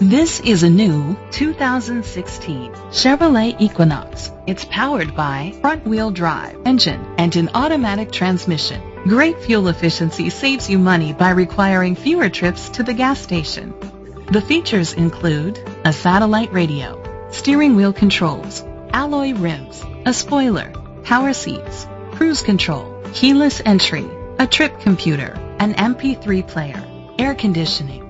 This is a new 2016 Chevrolet Equinox. It's powered by front-wheel drive engine and an automatic transmission. Great fuel efficiency saves you money by requiring fewer trips to the gas station. The features include a satellite radio, steering wheel controls, alloy rims, a spoiler, power seats, cruise control, keyless entry, a trip computer, an MP3 player, air conditioning,